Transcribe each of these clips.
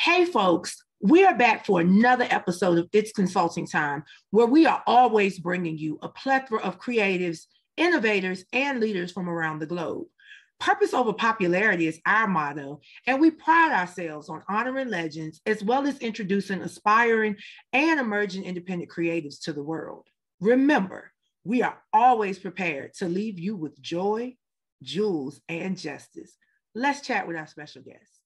Hey, folks, we are back for another episode of It's Consulting Time, where we are always bringing you a plethora of creatives, innovators, and leaders from around the globe. Purpose over popularity is our motto, and we pride ourselves on honoring legends as well as introducing aspiring and emerging independent creatives to the world. Remember, we are always prepared to leave you with joy, jewels, and justice. Let's chat with our special guest.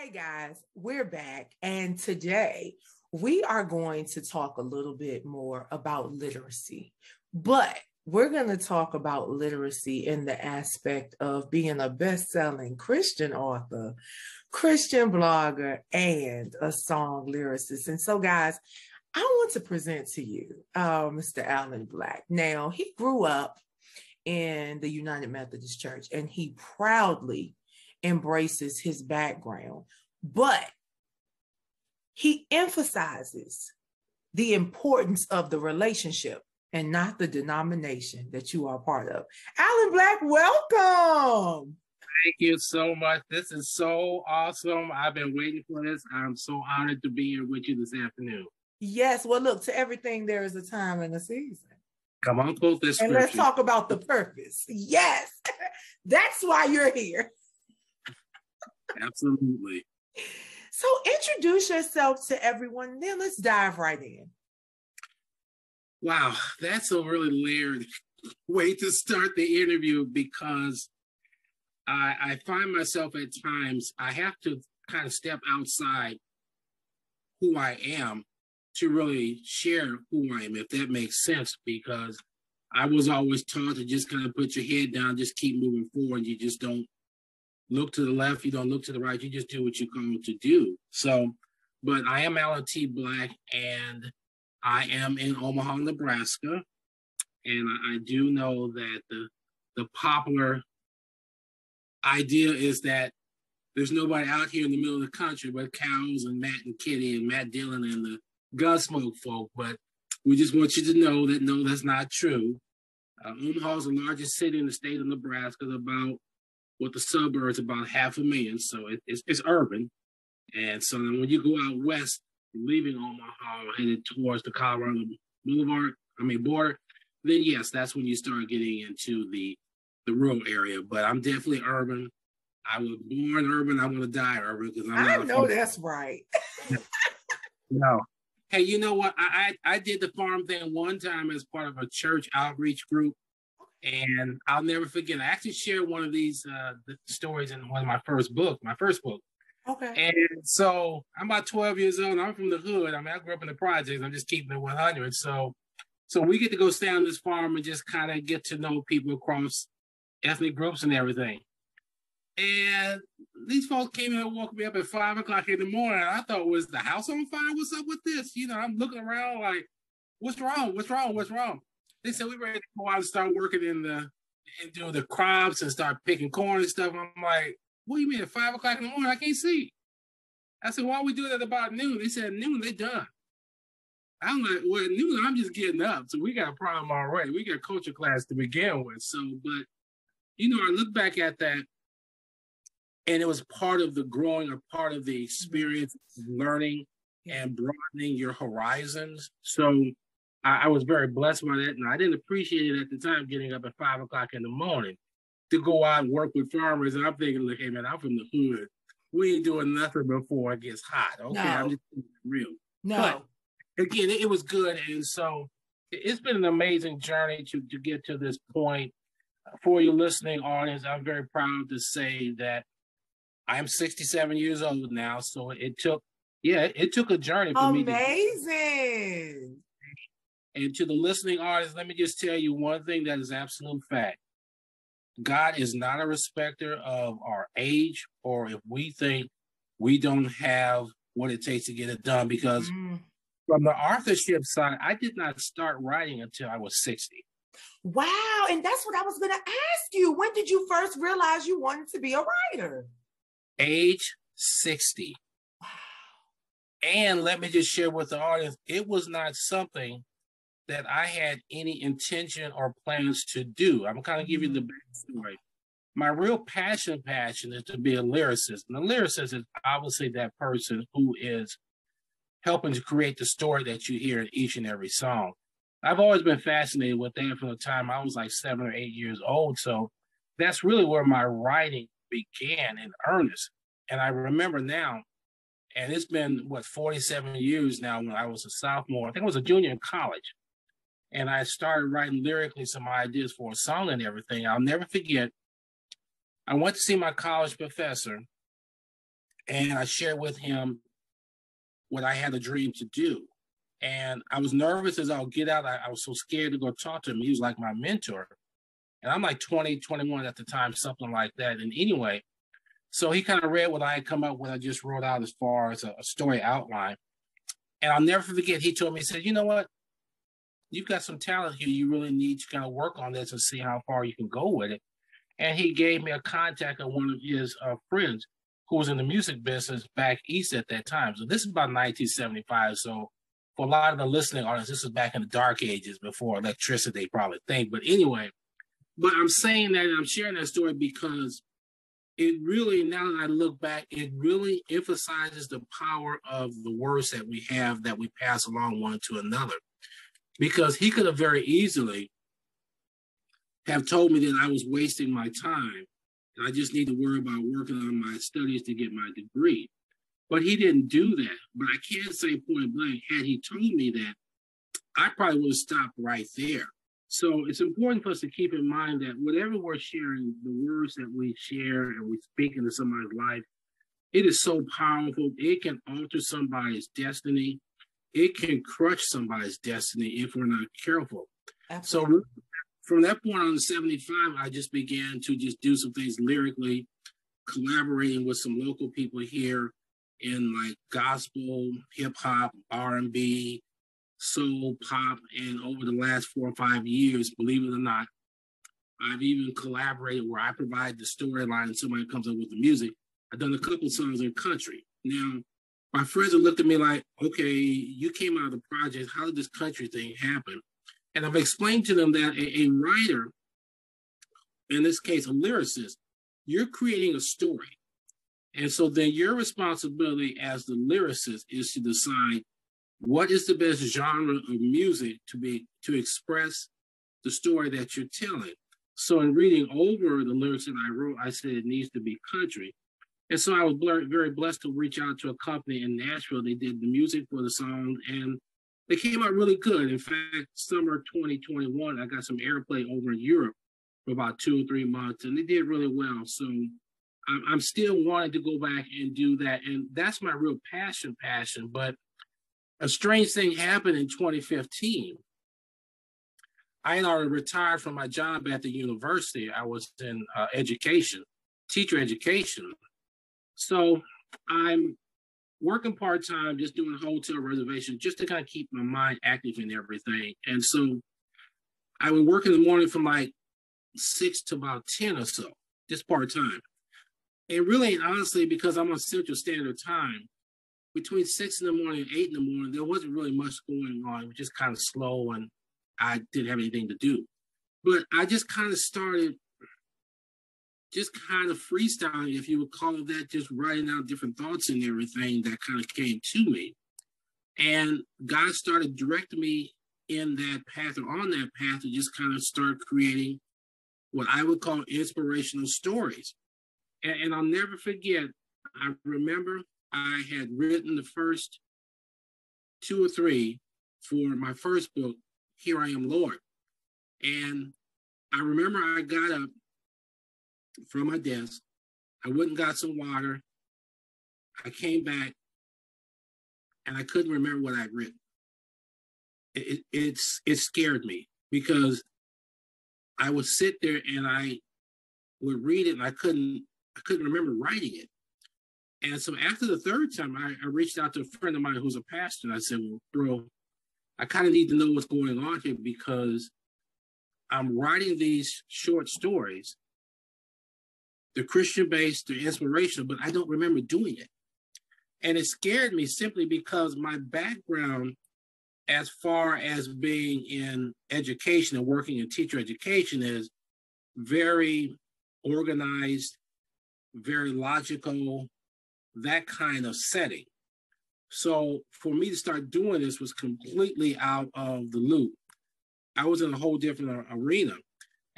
Hey guys, we're back, and today we are going to talk a little bit more about literacy, but we're going to talk about literacy in the aspect of being a best selling Christian author, Christian blogger, and a song lyricist. And so, guys, I want to present to you uh, Mr. Alan Black. Now, he grew up in the United Methodist Church and he proudly embraces his background, but he emphasizes the importance of the relationship and not the denomination that you are part of. Alan Black, welcome. Thank you so much. This is so awesome. I've been waiting for this. I'm so honored to be here with you this afternoon. Yes. Well, look, to everything, there is a time and a season. Come on, quote this. And let's talk about the purpose. Yes. That's why you're here. Absolutely. So introduce yourself to everyone, then let's dive right in. Wow, that's a really layered way to start the interview because I, I find myself at times I have to kind of step outside who I am to really share who I am, if that makes sense, because I was always taught to just kind of put your head down, just keep moving forward. You just don't look to the left, you don't look to the right, you just do what you're called to do. So, but I am Alan T. Black and I am in Omaha, Nebraska. And I, I do know that the the popular idea is that there's nobody out here in the middle of the country but cows and Matt and Kitty and Matt Dillon and the Gunsmoke folk. But we just want you to know that no, that's not true. Uh, Omaha is the largest city in the state of Nebraska, about with the suburbs about half a million. So it, it's, it's urban. And so when you go out west, leaving Omaha, headed towards the Colorado Boulevard, I mean border, then yes, that's when you start getting into the the rural area. But I'm definitely urban. I was born urban. I want to die urban because I'm. I know that's right. no. Hey, you know what? I, I I did the farm thing one time as part of a church outreach group and I'll never forget. I actually shared one of these uh, stories in one of my first book, my first book. Okay. And so I'm about 12 years old. I'm from the hood. I mean, I grew up in the projects. I'm just keeping it 100. So, so we get to go stay on this farm and just kind of get to know people across ethnic groups and everything. And these folks came in and woke me up at five o'clock in the morning. I thought, was the house on fire? What's up with this? You know, I'm looking around like, what's wrong? What's wrong? What's wrong? They said we ready to go out and start working in the and doing the crops and start picking corn and stuff. I'm like, what do you mean at five o'clock in the morning? I can't see. I said, why we do that about noon? They said noon, they done. I'm like, well, noon, I'm just getting up. So we got a problem already. We got culture class to begin with. So, but you know, I look back at that and it was part of the growing or part of the experience learning and broadening your horizons. So I, I was very blessed by that, and I didn't appreciate it at the time. Getting up at five o'clock in the morning to go out and work with farmers, and I'm thinking, look, hey man, I'm from the hood. We ain't doing nothing before it gets hot. Okay, no. I'm just real. No. But again, it, it was good, and so it's been an amazing journey to to get to this point. For your listening audience, I'm very proud to say that I'm 67 years old now. So it took, yeah, it took a journey for Amazing. me. Amazing. And to the listening audience, let me just tell you one thing that is absolute fact. God is not a respecter of our age or if we think we don't have what it takes to get it done. Because mm. from the authorship side, I did not start writing until I was 60. Wow. And that's what I was going to ask you. When did you first realize you wanted to be a writer? Age 60. Wow. And let me just share with the audience, it was not something that I had any intention or plans to do. I'm kind of give you the mm-hmm. backstory. my real passion, passion is to be a lyricist. And a lyricist is obviously that person who is helping to create the story that you hear in each and every song. I've always been fascinated with that from the time I was like seven or eight years old. So that's really where my writing began in earnest. And I remember now, and it's been what 47 years now when I was a sophomore. I think I was a junior in college. And I started writing lyrically some ideas for a song and everything. I'll never forget. I went to see my college professor and I shared with him what I had a dream to do. And I was nervous as I'll get out. I, I, was so scared to go talk to him. He was like my mentor. And I'm like 20, 21 at the time, something like that. And anyway, so he kind of read what I had come up with. I just wrote out as far as a, a story outline. And I'll never forget, he told me, he said, you know what? You've got some talent here. You really need to kind of work on this and see how far you can go with it. And he gave me a contact of one of his uh, friends who was in the music business back east at that time. So this is about 1975. So for a lot of the listening audience, this is back in the dark ages before electricity, they probably think. But anyway, but I'm saying that I'm sharing that story because it really, now that I look back, it really emphasizes the power of the words that we have that we pass along one to another. Because he could have very easily have told me that I was wasting my time and I just need to worry about working on my studies to get my degree. But he didn't do that. But I can't say point blank, had he told me that, I probably would have stopped right there. So it's important for us to keep in mind that whatever we're sharing, the words that we share and we speak into somebody's life, it is so powerful. It can alter somebody's destiny. It can crush somebody's destiny if we're not careful. Absolutely. So from that point on 75, I just began to just do some things lyrically, collaborating with some local people here in like gospel, hip hop, R&B, soul, pop, and over the last four or five years, believe it or not, I've even collaborated where I provide the storyline and somebody comes up with the music. I've done a couple songs in country. Now, my friends have looked at me like, okay, you came out of the project. How did this country thing happen? And I've explained to them that a, a writer, in this case, a lyricist, you're creating a story. And so then your responsibility as the lyricist is to decide what is the best genre of music to be to express the story that you're telling. So in reading over the lyrics that I wrote, I said it needs to be country. And so I was very blessed to reach out to a company in Nashville. They did the music for the song and they came out really good. In fact, summer 2021, I got some airplay over in Europe for about two or three months and they did really well. So I'm, still wanting to go back and do that. And that's my real passion, passion. But a strange thing happened in 2015. I had already retired from my job at the university. I was in uh, education, teacher education. So I'm working part time, just doing hotel reservations, just to kind of keep my mind active and everything. And so I would work in the morning from like six to about 10 or so, just part time. And really, honestly, because I'm on Central Standard Time, between six in the morning and eight in the morning, there wasn't really much going on. It was just kind of slow and I didn't have anything to do. But I just kind of started just kind of freestyling, if you would call it that, just writing out different thoughts and everything that kind of came to me. And God started directing me in that path or on that path to just kind of start creating what I would call inspirational stories. And, and I'll never forget, I remember I had written the first two or three for my first book, Here I Am Lord. And I remember I got up from my desk, I went and got some water. I came back and I couldn't remember what I'd written. It, it, it's it scared me because I would sit there and I would read it and I couldn't I couldn't remember writing it. And so after the third time, I, I reached out to a friend of mine who's a pastor, and I said, "Well, bro, I kind of need to know what's going on here because I'm writing these short stories. They're Christian based, they're inspirational, but I don't remember doing it. And it scared me simply because my background, as far as being in education and working in teacher education, is very organized, very logical, that kind of setting. So for me to start doing this was completely out of the loop. I was in a whole different arena.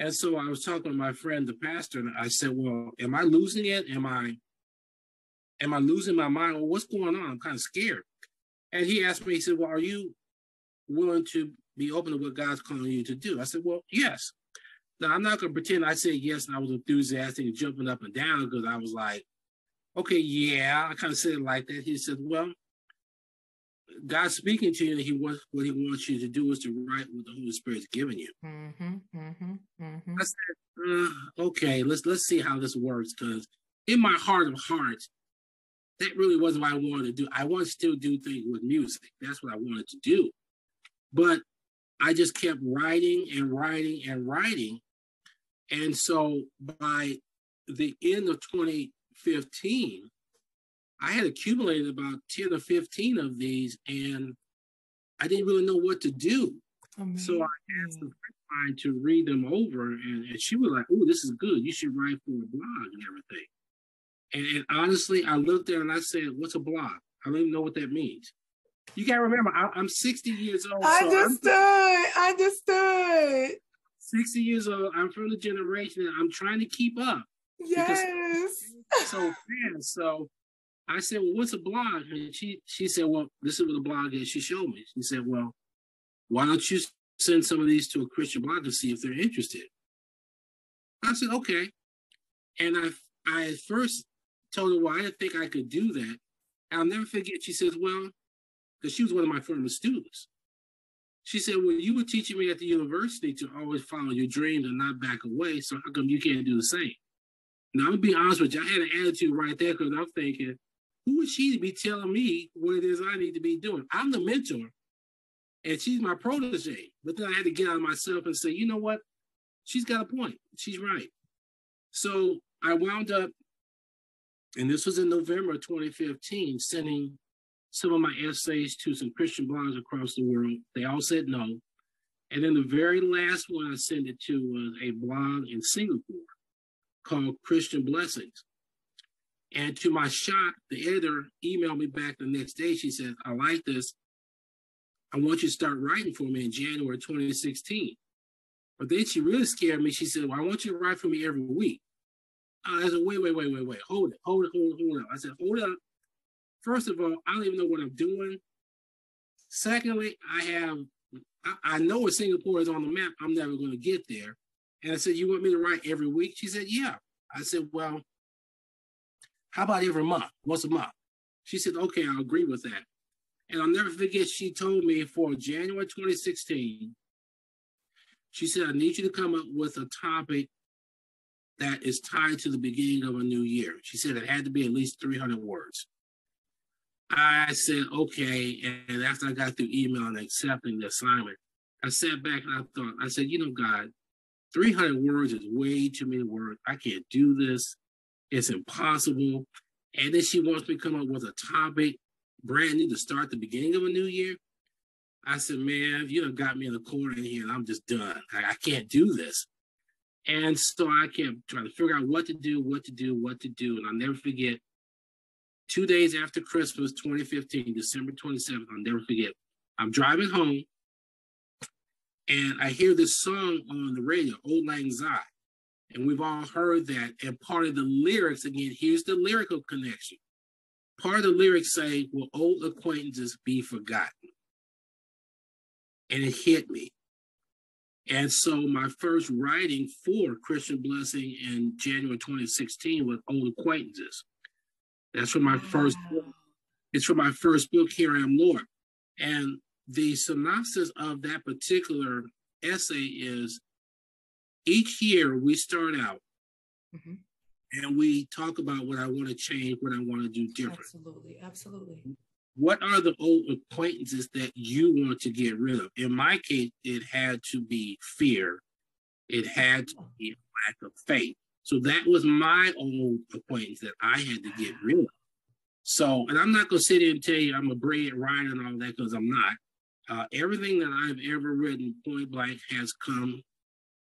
And so I was talking to my friend, the pastor, and I said, Well, am I losing it? Am I am I losing my mind? Well, what's going on? I'm kind of scared. And he asked me, he said, Well, are you willing to be open to what God's calling you to do? I said, Well, yes. Now I'm not gonna pretend I said yes and I was enthusiastic and jumping up and down because I was like, okay, yeah, I kind of said it like that. He said, Well, God's speaking to you, and He wants what He wants you to do is to write what the Holy Spirit's giving you. Mm-hmm, mm-hmm, mm-hmm. I said, uh, okay, let's let's see how this works, because in my heart of hearts, that really wasn't what I wanted to do. I want to still do things with music. That's what I wanted to do, but I just kept writing and writing and writing, and so by the end of 2015 I had accumulated about 10 or 15 of these and I didn't really know what to do. Oh, Amazing. So I asked the mm. friend mine to read them over and, and she was like, Oh, this is good. You should write for a blog and everything. And, and honestly, I looked there and I said, What's a blog? I don't even know what that means. You gotta remember, I, am 60 years old. So understood. I'm, understood. 60 years old. I'm from the generation that I'm trying to keep up. Yes. So fast. So I said, well, what's a blog? And she she said, well, this is what a blog is. She showed me. She said, well, why don't you send some of these to a Christian blog to see if they're interested? I said, okay. And I I at first told her, well, I didn't think I could do that. I'll never forget. She says, well, because she was one of my former students. She said, well, you were teaching me at the university to always follow your dreams and not back away. So how come you can't do the same? Now, I'm going to be honest with you. I had an attitude right there because I'm thinking, who is she to be telling me what it is I need to be doing? I'm the mentor and she's my protege. But then I had to get out of myself and say, you know what? She's got a point. She's right. So I wound up, and this was in November 2015, sending some of my essays to some Christian blogs across the world. They all said no. And then the very last one I sent it to was a blog in Singapore called Christian Blessings. And to my shock, the editor emailed me back the next day. She said, I like this. I want you to start writing for me in January 2016. But then she really scared me. She said, Well, I want you to write for me every week. I said, Wait, wait, wait, wait, wait. Hold it, hold it, hold it, hold it. I said, Hold up. First of all, I don't even know what I'm doing. Secondly, I have, I, I know if Singapore is on the map, I'm never going to get there. And I said, You want me to write every week? She said, Yeah. I said, Well, how about every month, once a month? She said, okay, I'll agree with that. And I'll never forget, she told me for January 2016, she said, I need you to come up with a topic that is tied to the beginning of a new year. She said it had to be at least 300 words. I said, okay. And after I got through email and accepting the assignment, I sat back and I thought, I said, you know, God, 300 words is way too many words. I can't do this. It's impossible. And then she wants me to come up with a topic brand new to start the beginning of a new year. I said, man, you have got me in the corner here and I'm just done. I, I can't do this. And so I kept trying to figure out what to do, what to do, what to do. And I'll never forget, two days after Christmas 2015, December 27th, I'll never forget, I'm driving home and I hear this song on the radio, Auld Lang Syne. And we've all heard that. And part of the lyrics, again, here's the lyrical connection. Part of the lyrics say, Will old acquaintances be forgotten? And it hit me. And so my first writing for Christian Blessing in January 2016 was Old Acquaintances. That's from my first book. It's from my first book, Here I Am Lord. And the synopsis of that particular essay is each year we start out mm-hmm. and we talk about what I want to change, what I want to do different. Absolutely, absolutely. What are the old acquaintances that you want to get rid of? In my case, it had to be fear, it had to be lack of faith. So that was my old acquaintance that I had to get rid of. So, and I'm not going to sit here and tell you I'm a brilliant writer and all that because I'm not. Uh, everything that I've ever written point blank has come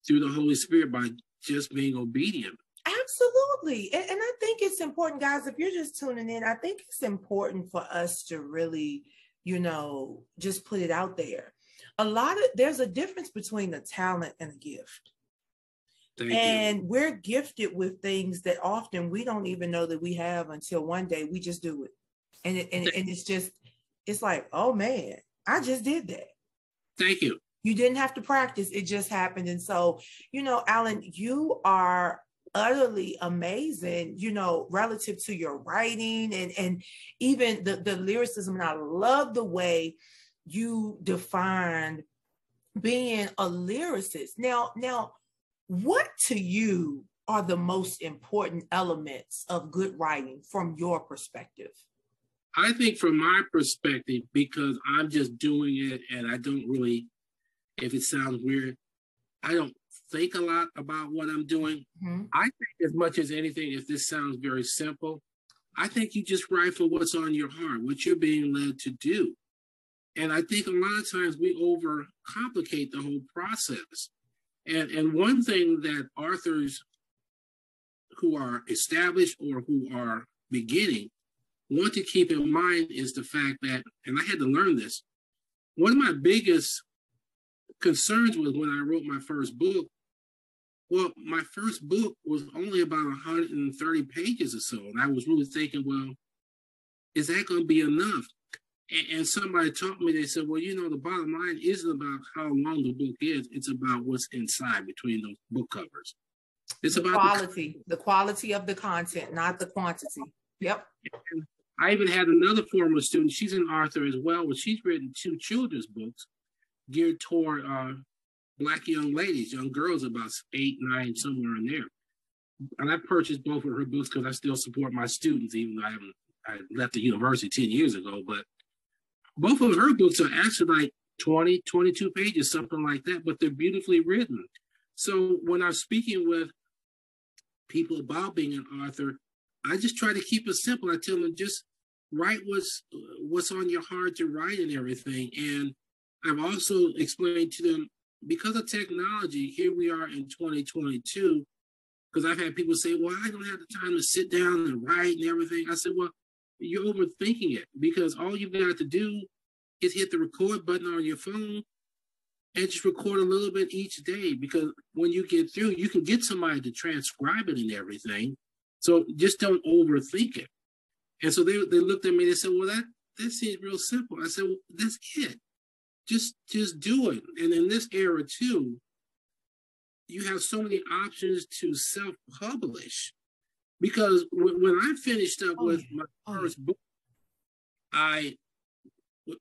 through the Holy Spirit by just being obedient. Absolutely. And, and I think it's important, guys, if you're just tuning in, I think it's important for us to really, you know, just put it out there. A lot of there's a difference between a talent and a gift. Thank and you. we're gifted with things that often we don't even know that we have until one day we just do it. And it, and, and it's just, it's like, oh man, I just did that. Thank you. You didn't have to practice, it just happened. And so, you know, Alan, you are utterly amazing, you know, relative to your writing and and even the, the lyricism. And I love the way you defined being a lyricist. Now, now, what to you are the most important elements of good writing from your perspective? I think from my perspective, because I'm just doing it and I don't really, if it sounds weird, I don't think a lot about what I'm doing. Mm-hmm. I think as much as anything, if this sounds very simple, I think you just write for what's on your heart, what you're being led to do. And I think a lot of times we overcomplicate the whole process. And and one thing that authors who are established or who are beginning want to keep in mind is the fact that, and I had to learn this, one of my biggest concerns was when I wrote my first book. Well, my first book was only about 130 pages or so. And I was really thinking, well, is that going to be enough? And, and somebody taught me, they said, well, you know, the bottom line isn't about how long the book is, it's about what's inside between those book covers. It's the about quality, the, the quality of the content, not the quantity. Yep. I even had another former student, she's an author as well, but she's written two children's books geared toward uh, black young ladies, young girls about eight, nine, somewhere in there. And I purchased both of her books because I still support my students, even though I haven't I left the university 10 years ago. But both of her books are actually like 20, 22 pages, something like that, but they're beautifully written. So when I'm speaking with people about being an author, I just try to keep it simple. I tell them just write what's what's on your heart to write and everything. And I've also explained to them because of technology, here we are in 2022. Because I've had people say, Well, I don't have the time to sit down and write and everything. I said, Well, you're overthinking it because all you've got to do is hit the record button on your phone and just record a little bit each day. Because when you get through, you can get somebody to transcribe it and everything. So just don't overthink it. And so they, they looked at me, and they said, Well, that that seems real simple. I said, Well, that's it. Just just do it. And in this era too, you have so many options to self-publish. Because when, when I finished up oh, with my oh, first book, I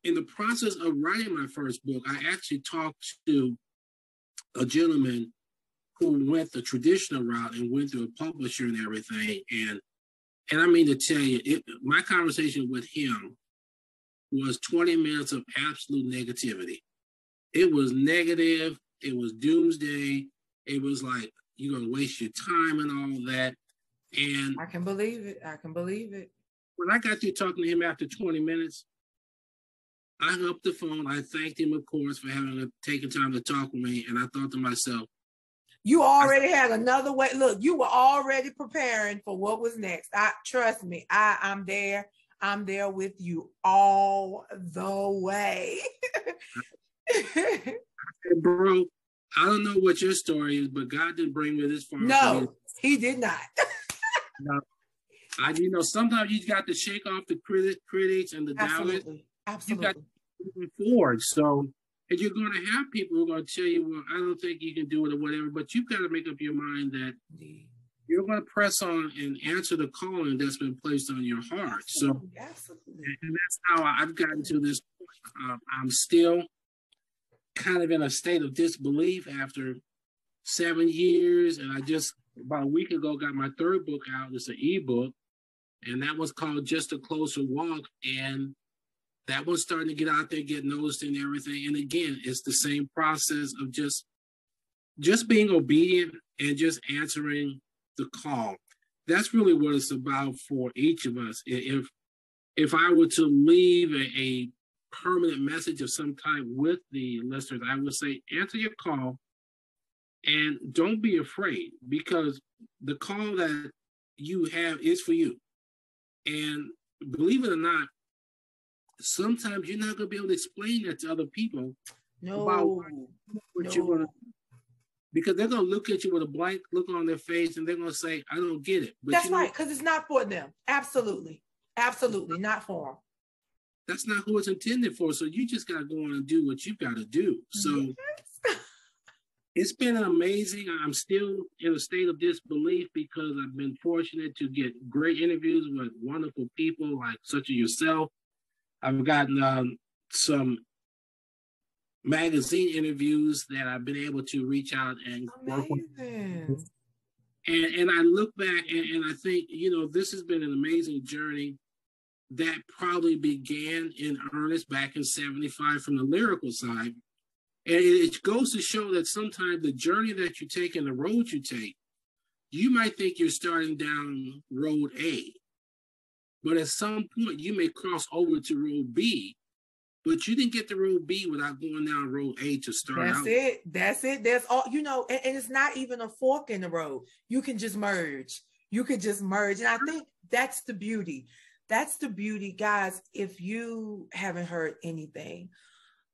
in the process of writing my first book, I actually talked to a gentleman who went the traditional route and went through a publisher and everything. And and I mean to tell you, it, my conversation with him was 20 minutes of absolute negativity. It was negative. It was doomsday. It was like, you're going to waste your time and all that. And I can believe it. I can believe it. When I got through talking to him after 20 minutes, I hung up the phone. I thanked him, of course, for having taken time to talk with me. And I thought to myself, you already had another way. Look, you were already preparing for what was next. I trust me. I I'm there. I'm there with you all the way. Bro, I don't know what your story is, but God didn't bring me this far. No, He did not. no. I, you know, sometimes you got to shake off the criti- critics and the Absolutely. doubters. Absolutely. You got to move forward. So and you're going to have people who are going to tell you, well, I don't think you can do it or whatever, but you've got to make up your mind that you're going to press on and answer the calling that's been placed on your heart. So, Absolutely. and that's how I've gotten to this point. Uh, I'm still kind of in a state of disbelief after seven years. And I just, about a week ago, got my third book out. It's an ebook, and that was called Just a Closer Walk. And that one's starting to get out there, get noticed and everything. And again, it's the same process of just just being obedient and just answering the call. That's really what it's about for each of us. If if I were to leave a, a permanent message of some kind with the listeners, I would say answer your call And don't be afraid because the call that you have is for you. And believe it or not, sometimes you're not going to be able to explain that to other people No. about what no. you're going to because they're going to look at you with a blank look on their face and they're going to say, I don't get it. But That's you know, right, because it's not for them. Absolutely. Absolutely not for them. that's not who it's intended for. So you just got to go on and do what you've got to do. So it's been amazing. I'm still in a state of disbelief because I've been fortunate to get great interviews with wonderful people like such as yourself. I've gotten um, some magazine interviews that I've been able to reach out and work with. And, and I look back and, and I think, you know, this has been an amazing journey that probably began in earnest back in 75 from the lyrical side. And it goes to show that sometimes the journey that you take and the road you take, you might think you're starting down road A, but at some point you may cross over to road B, but you didn't get to road B without going down road A to start That's out. it. That's it. That's all, you know, and, and it's not even a fork in the road. You can just merge. You could just merge. And I think that's the beauty. That's the beauty, guys. If you haven't heard anything,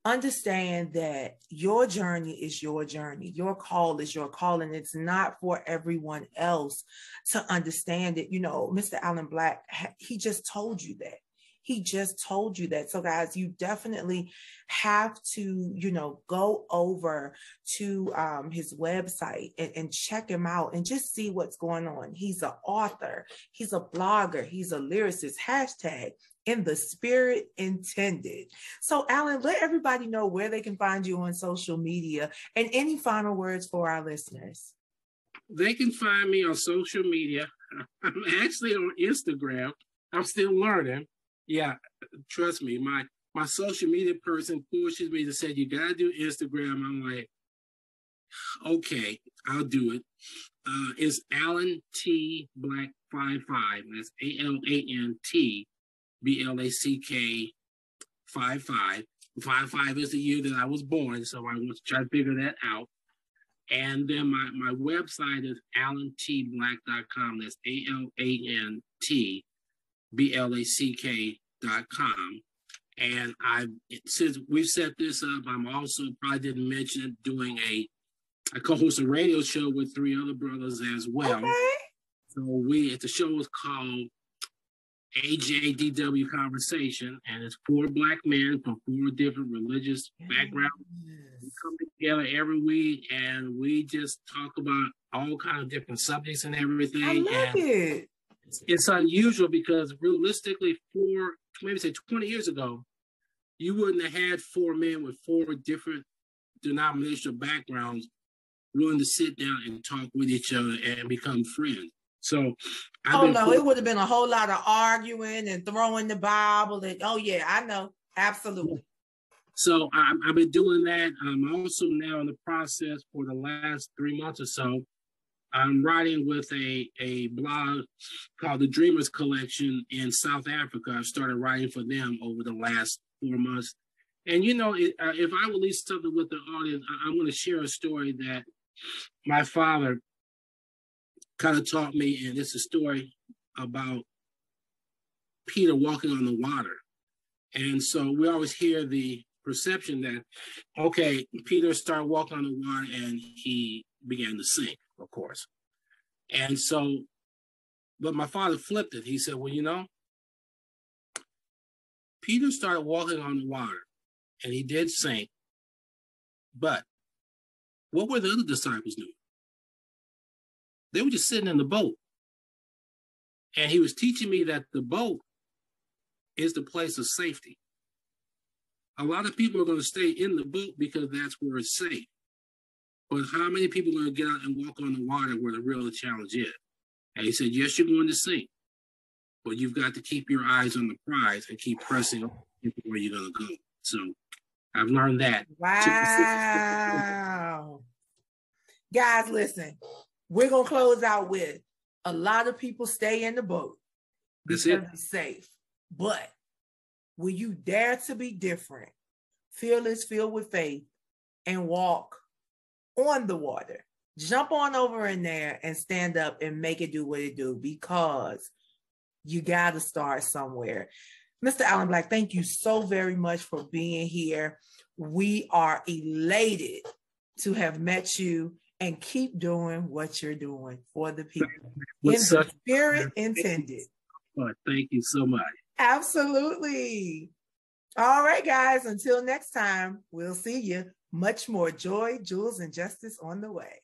understand that your journey is your journey. Your call is your call, and it's not for everyone else to understand it. You know, Mr. Alan Black, he just told you that. He just told you that. So, guys, you definitely have to, you know, go over to um, his website and, and check him out and just see what's going on. He's an author, he's a blogger, he's a lyricist. Hashtag in the spirit intended. So, Alan, let everybody know where they can find you on social media and any final words for our listeners. They can find me on social media. I'm actually on Instagram. I'm still learning. Yeah, trust me, my my social media person pushes me to say you gotta do Instagram. I'm like, okay, I'll do it. Uh, it's Alan T Black five five. That's A L A N T B L A C K five five. Five five is the year that I was born, so I want to try to figure that out. And then my, my website is alantblack.com. That's A L A N T B L A C K dot com. And I since we've set this up, I'm also probably didn't mention it, doing a I co-host a radio show with three other brothers as well. Okay. So we the show is called AJDW Conversation, and it's four black men from four different religious backgrounds we come together every week and we just talk about all kind of different subjects and everything. I love and it. It's unusual because realistically, four maybe say 20 years ago, you wouldn't have had four men with four different denominational backgrounds willing to sit down and talk with each other and become friends. So I've Oh no, for- it would have been a whole lot of arguing and throwing the Bible. And oh yeah, I know. Absolutely. So I, I've been doing that. I'm also now in the process for the last three months or so. I'm writing with a, a blog called the Dreamers Collection in South Africa. I've started writing for them over the last four months. And you know, it, uh, if I release something with the audience, I, I'm going to share a story that my father kind of taught me, and it's a story about Peter walking on the water. And so we always hear the perception that, okay, Peter started walking on the water and he began to sink, of course. And so, but my father flipped it. He said, well, you know, Peter started walking on the water and he did sink. But what were the other disciples doing? They were just sitting in the boat. And he was teaching me that the boat is the place of safety. A lot of people are going to stay in the boat because that's where it's safe. But how many people are going to get out and walk on the water where the real challenge is? And he said, Yes, you're going to sink, but you've got to keep your eyes on the prize and keep pressing on where you're going to go. So I've learned that. Wow. Guys, listen, we're going to close out with a lot of people stay in the boat That's because it. it's safe. But will you dare to be different, fearless, filled with faith, and walk on the water jump on over in there and stand up and make it do what it do because you got to start somewhere. Mr. Alan Black, thank you so very much for being here. We are elated to have met you and keep doing what you're doing for the people in the spirit intended. Thank you so much. Absolutely. All right, guys. Until next time, we'll see you. Much more joy, jewels, and justice on the way.